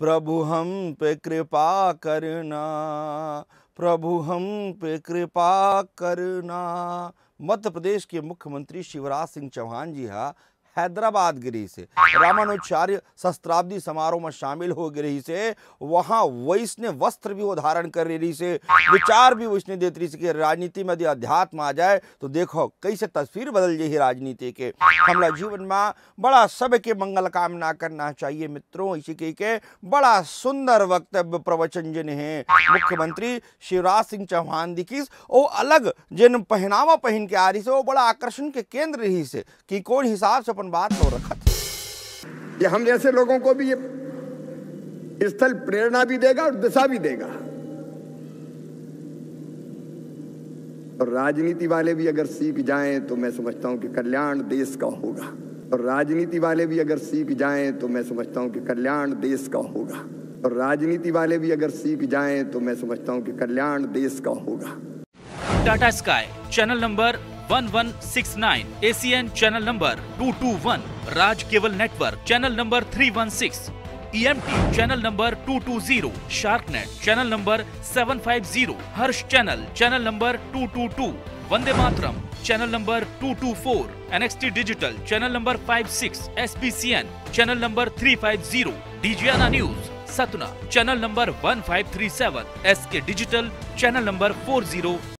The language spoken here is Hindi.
प्रभु हम पे कृपा करना प्रभु हम पे कृपा करना मध्य प्रदेश के मुख्यमंत्री शिवराज सिंह चौहान जी हा हैदराबाद गिरी से रामानुचार्य शस्त्राब्दी समारोह में शामिल हो गई से वहाँ वैसने वस्त्र भी वो धारण कर रही से विचार भी वैष्णव देती रही कि राजनीति में यदि अध्यात्म आ जाए तो देखो कैसे तस्वीर बदल जाए राजनीति के हमारा जीवन में बड़ा सबके मंगल कामना करना चाहिए मित्रों इसी के, के बड़ा सुंदर वक्तव्य प्रवचन जिन है मुख्यमंत्री शिवराज सिंह चौहान दिखी वो अलग जिन पहनावा पहन के आ रही से वो बड़ा आकर्षण के केंद्र रही से कि कौन हिसाब से अपन बात हो रखा ये हम जैसे लोगों को भी ये स्थल प्रेरणा भी देगा और दिशा भी देगा और राजनीति वाले भी अगर सीख जाएं तो मैं समझता हूं कि कल्याण देश का होगा और राजनीति वाले भी अगर सीख जाएं तो मैं समझता हूं कि कल्याण देश का होगा और राजनीति वाले भी अगर सीख जाएं तो मैं समझता हूं कि कल्याण देश का होगा Tata sky channel number 1169, ACN channel number 221, Raj Cable Network channel number 316, EMT channel number 220, Sharknet channel number 750, Harsh channel number 222, Vande Matram channel number 224, NXT Digital channel number 56, SBCN channel number 350, DJANA News Satna channel number 1537, SK Digital channel number 40.